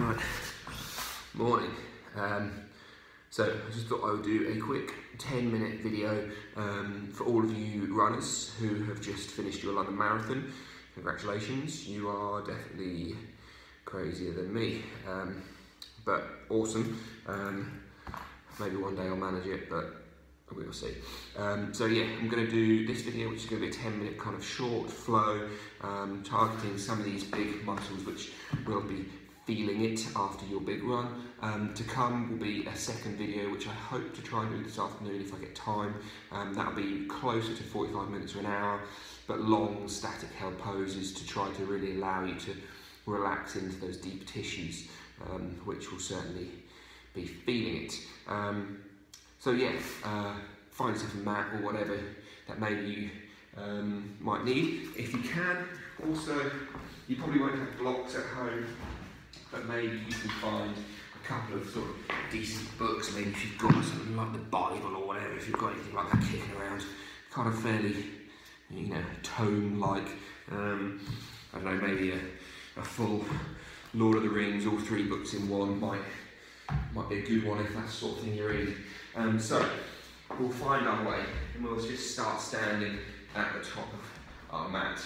Right, morning. Um, so I just thought I would do a quick 10 minute video um, for all of you runners who have just finished your London Marathon. Congratulations, you are definitely crazier than me, um, but awesome. Um, maybe one day I'll manage it, but we'll see. Um, so yeah, I'm going to do this video, which is going to be a 10 minute kind of short flow, um, targeting some of these big muscles, which will be feeling it after your big run. Um, to come will be a second video, which I hope to try and do this afternoon if I get time. Um, that'll be closer to 45 minutes or an hour, but long static held poses to try to really allow you to relax into those deep tissues, um, which will certainly be feeling it. Um, so yeah, uh, find yourself a mat or whatever that maybe you um, might need. If you can, also, you probably won't have blocks at home, but maybe you can find a couple of sort of decent books, maybe if you've got something like the Bible or whatever, if you've got anything like that kicking around, kind of fairly, you know, tome-like, um, I don't know, maybe a, a full Lord of the Rings, all three books in one might, might be a good one if that's the sort of thing you're in. Um, so, we'll find our way and we'll just start standing at the top of our mat.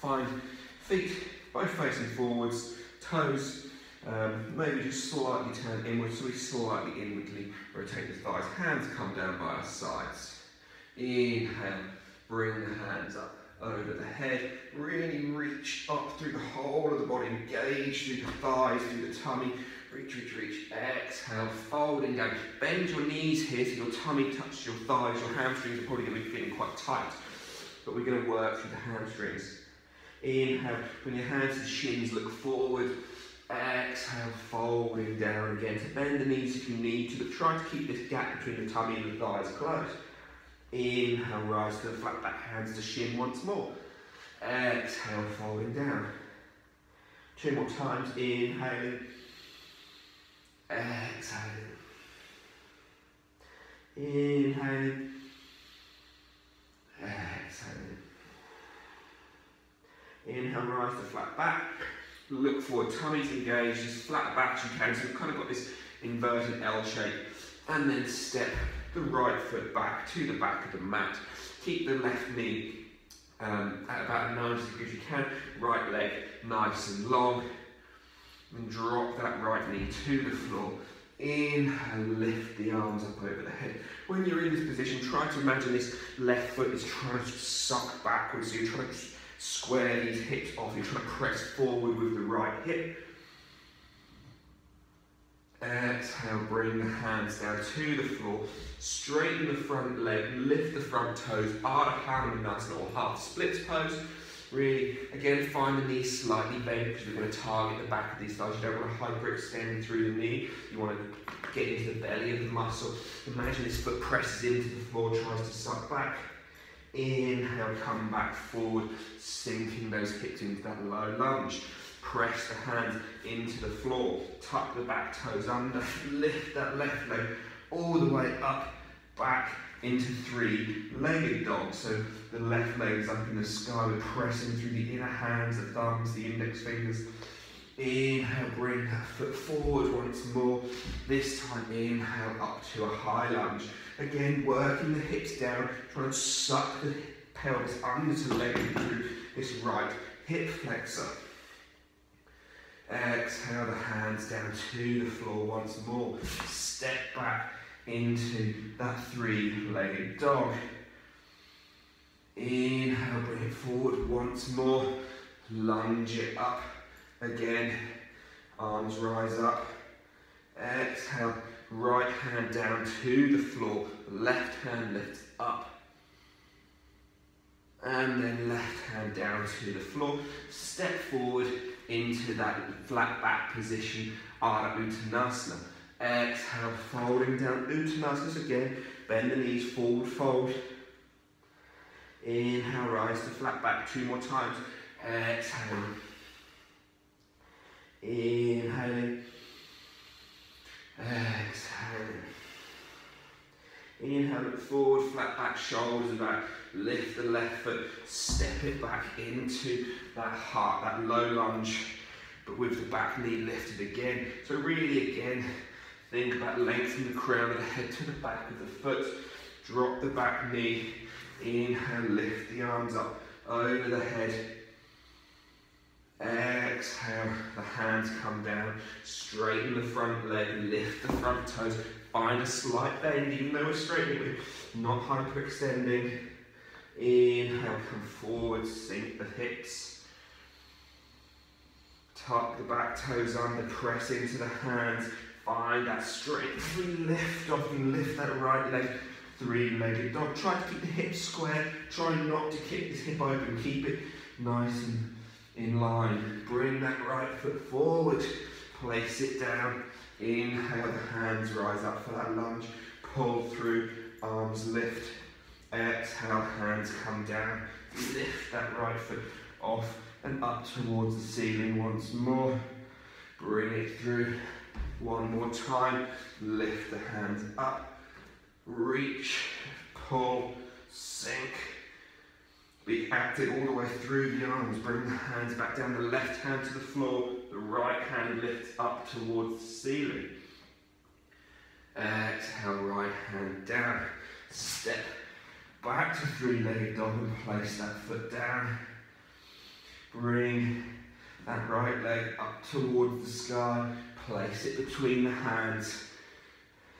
Find feet both facing forwards, toes um, maybe just slightly turn inwards, so we slightly inwardly rotate the thighs. Hands come down by our sides. Inhale, bring the hands up over the head. Really reach up through the whole of the body, engage through the thighs, through the tummy. Reach, reach, reach. Exhale, folding down. Bend your knees here so your tummy touches your thighs. Your hamstrings are probably going to be feeling quite tight, but we're going to work through the hamstrings. Inhale, bring your hands to the shins, look forward. Exhale, folding down again. To bend the knees if you need to, but try to keep this gap between the tummy and the thighs closed. Inhale, rise to the flat back, hands to shin once more. Exhale, folding down. Two more times, inhaling. Exhaling. Inhaling. Exhaling. Inhale, rise to flat back. Look forward, tummy's engaged, as flat back as you can. So we've kind of got this inverted L shape. And then step the right foot back to the back of the mat. Keep the left knee um, at about 90 degrees if you can. Right leg nice and long. And drop that right knee to the floor. Inhale, lift the arms up over the head. When you're in this position, try to imagine this left foot is trying to suck backwards. So you're trying to square these hips off. You're trying to press forward with the right hip. Exhale, bring the hands down to the floor. Straighten the front leg, lift the front toes, Ardha Chandrasana or half splits pose. Really, again, find the knees slightly bent because we're going to target the back of these thighs. You don't want to hyperextend through the knee. You want to get into the belly of the muscle. Imagine this foot presses into the floor, tries to suck back. Inhale, come back forward, sinking those hips into that low lunge. Press the hands into the floor, tuck the back toes under, lift that left leg all the way up, back into three-legged dog. So the left leg is up in the sky, we're pressing through the inner hands, the thumbs, the index fingers. Inhale, bring that foot forward once more. This time, inhale up to a high lunge. Again, working the hips down, trying to suck the pelvis under to leg through this right hip flexor. Exhale the hands down to the floor once more. Step back into that three-legged dog. Inhale, bring it forward once more. Lunge it up again. Arms rise up. Exhale, right hand down to the floor. Left hand lifts up. And then left hand down to the floor. Step forward into that flat back position, Ardha Uttanasana. Exhale, folding down Uttanasana again. Bend the knees, forward fold. Inhale, rise to flat back two more times. Exhale. Inhaling. Exhale. Look forward, flat back, shoulders back. Lift the left foot, step it back into that heart, that low lunge but with the back knee lifted again. So really again, think about lengthening the crown of the head to the back of the foot. Drop the back knee, inhale, lift the arms up over the head. Exhale, the hands come down, straighten the front leg, lift the front toes, find a slight bend, even though we're straightening, we're not hyperextending. Inhale, come forward, sink the hips. Tuck the back toes under, press into the hands. Find that strength. Lift off and lift that right leg. Three-legged dog. Try to keep the hips square. Try not to kick this hip open. Keep it nice and in line. Bring that right foot forward. Place it down. Inhale, the hands rise up for that lunge. Pull through, arms lift. Exhale, hands come down. Lift that right foot off and up towards the ceiling once more. Bring it through. One more time. Lift the hands up. Reach, pull, sink. Be active all the way through the arms. Bring the hands back down. The left hand to the floor. The right hand lifts up towards the ceiling. Exhale, right hand down. Step back to three-legged dog and place that foot down. Bring that right leg up towards the sky. Place it between the hands.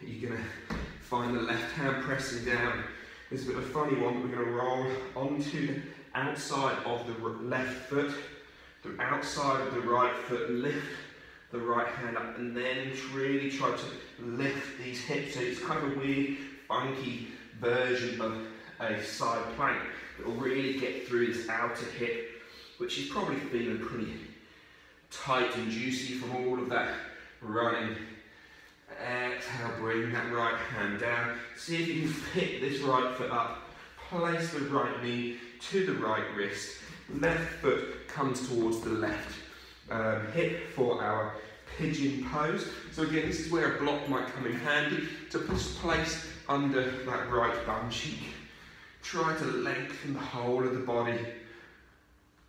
You're going to find the left hand pressing down. It's a bit of a funny one. but We're going to roll onto the outside of the left foot, the outside of the right foot, lift the right hand up, and then really try to lift these hips. So it's kind of a weird, funky version of a side plank that will really get through this outer hip, which is probably feeling pretty tight and juicy from all of that running. Exhale, bring that right hand down. See if you can pick this right foot up. Place the right knee to the right wrist. Left foot comes towards the left um, hip for our pigeon pose. So again, this is where a block might come in handy to place under that right bum cheek. Try to lengthen the whole of the body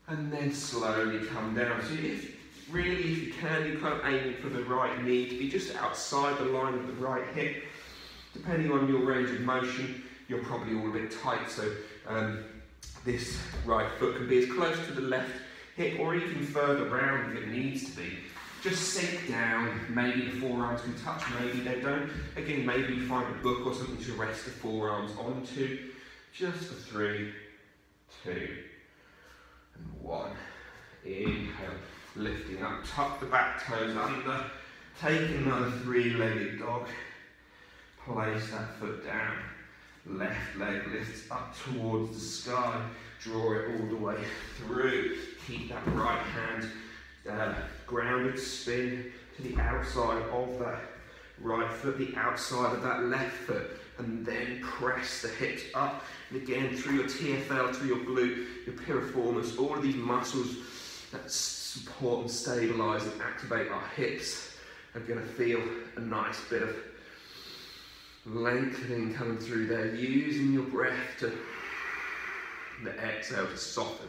and then slowly come down. So if really, if you can, you're kind of aim for the right knee to be just outside the line of the right hip. Depending on your range of motion, you're probably all a bit tight, so um, this right foot can be as close to the left hip or even further round if it needs to be. Just sink down, maybe the forearms can touch, maybe they don't. Again, maybe you find a book or something to rest the forearms onto. Just for three, two, and one. Inhale, lifting up, tuck the back toes under, take another three-legged dog, place that foot down, left leg lifts up towards the sky, draw it all the way through, keep that right hand uh, grounded, spin to the outside of that right foot, the outside of that left foot, and then press the hips up. And again, through your TFL, through your glute, your piriformis, all of these muscles that support and stabilize and activate our hips are going to feel a nice bit of lengthening coming through there, using your breath to the exhale to soften.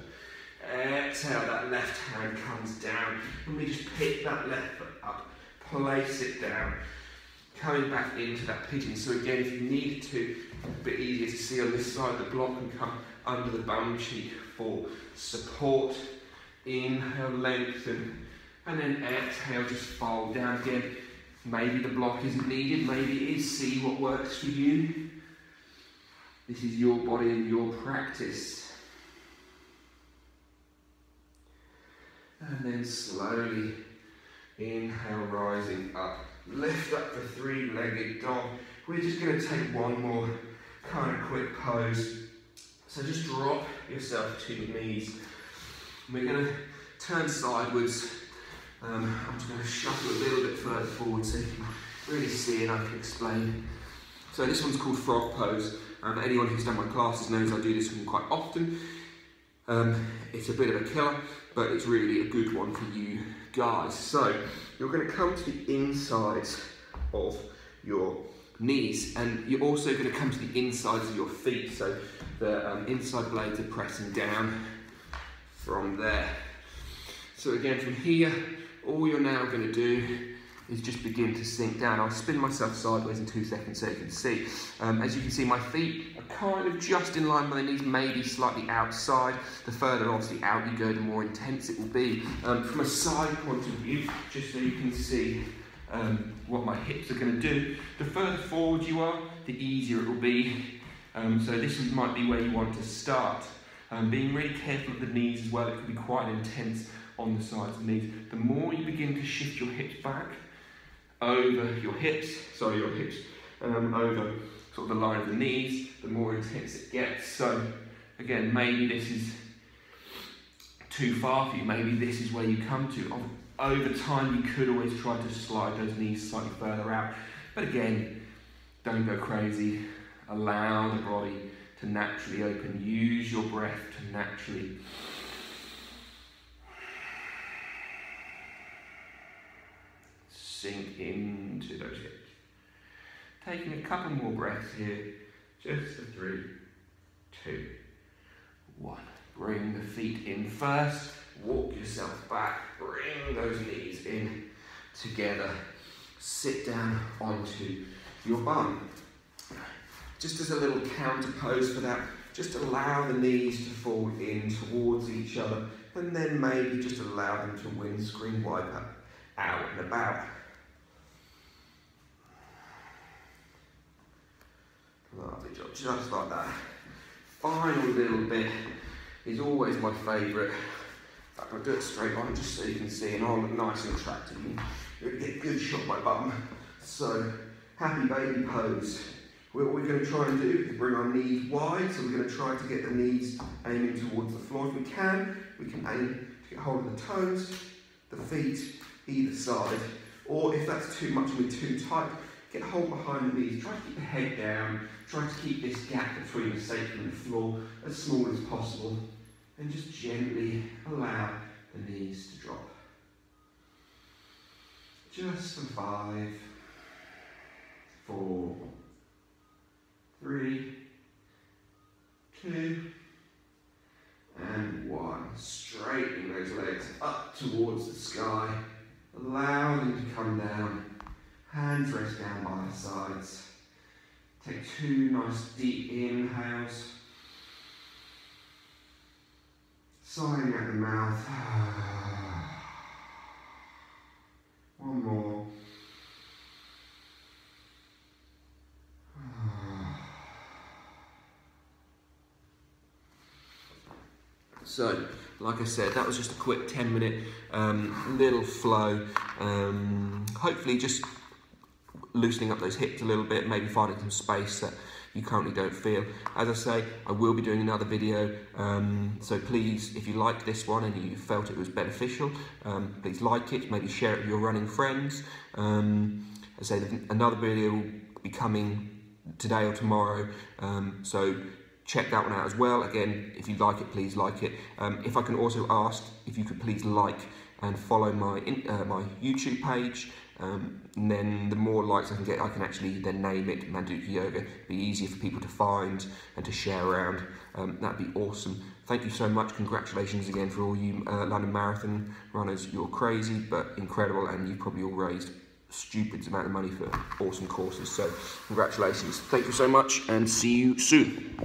Exhale, that left hand comes down, and we just pick that left foot up, place it down, coming back into that pigeon. So again, if you needed to, a bit easier to see on this side, the block can come under the bum cheek for support. Inhale, lengthen, and then exhale, just fold down again. Maybe the block isn't needed, maybe it is. See what works for you. This is your body and your practice. And then slowly inhale, rising up. Lift up the three-legged dog. We're just going to take one more kind of quick pose. So just drop yourself to your knees. We're going to turn sideways. Um, I'm just going to shuffle a little bit further forward so you can really see and I can explain. So this one's called frog pose. Um, anyone who's done my classes knows I do this one quite often. Um, it's a bit of a killer, but it's really a good one for you guys. So you're going to come to the insides of your knees, and you're also going to come to the insides of your feet. So the um, inside blades are pressing down from there. So again, from here all you're now going to do is just begin to sink down. I'll spin myself sideways in two seconds so you can see. Um, as you can see, my feet are kind of just in line with my knees, maybe slightly outside. The further obviously out you go, the more intense it will be. Um, from a side point of view, just so you can see um, what my hips are going to do, the further forward you are, the easier it will be. Um, so this might be where you want to start. Um, being really careful of the knees as well, it can be quite intense on the sides of the knees. The more you begin to shift your hips back, over your hips, sorry, your hips, um, over sort of the line of the knees, the more intense it gets. So again, maybe this is too far for you, maybe this is where you come to. Over time, you could always try to slide those knees slightly further out. But again, don't go crazy. Allow the body to naturally open. Use your breath to naturally sink into those hips. Taking a couple more breaths here, just a three, two, one. Bring the feet in first, walk yourself back, bring those knees in together. Sit down onto your bum. Just as a little counter pose for that, just allow the knees to fall in towards each other and then maybe just allow them to windscreen wipe up out and about. Lovely job, just like that. Final little bit is always my favourite. Fact, I'll do it straight on just so you can see and I'll look nice and attractive get good shot my bum. So, happy baby pose. What we're going to try and do is bring our knees wide, so we're going to try to get the knees aiming towards the floor. If we can, we can aim to get hold of the toes, the feet, either side. Or if that's too much and we're too tight, get hold behind the knees. Try to keep the head down. Try to keep this gap between the sacrum and the floor as small as possible. And just gently allow the knees to drop. Just for five, four, three, two, and one. Straightening those legs up towards the sky. Allow them to come down. Hands rest down by the sides. Take two nice deep inhales. Sighing out the mouth. One more. So, like I said, that was just a quick 10 minute um, little flow. Um, hopefully just loosening up those hips a little bit, maybe finding some space that you currently don't feel. As I say, I will be doing another video, um, so please, if you like this one and you felt it was beneficial, um, please like it, maybe share it with your running friends. Um, as I say, another video will be coming today or tomorrow, um, so check that one out as well. Again, if you like it, please like it. Um, if I can also ask if you could please like and follow my uh, my YouTube page. Um, and then the more likes I can get, I can actually then name it Mandukya Yoga. It'd Be easier for people to find and to share around. Um, that'd be awesome. Thank you so much. Congratulations again for all you uh, London Marathon runners. You're crazy, but incredible, and you probably all raised stupid amount of money for awesome courses. So congratulations. Thank you so much, and see you soon.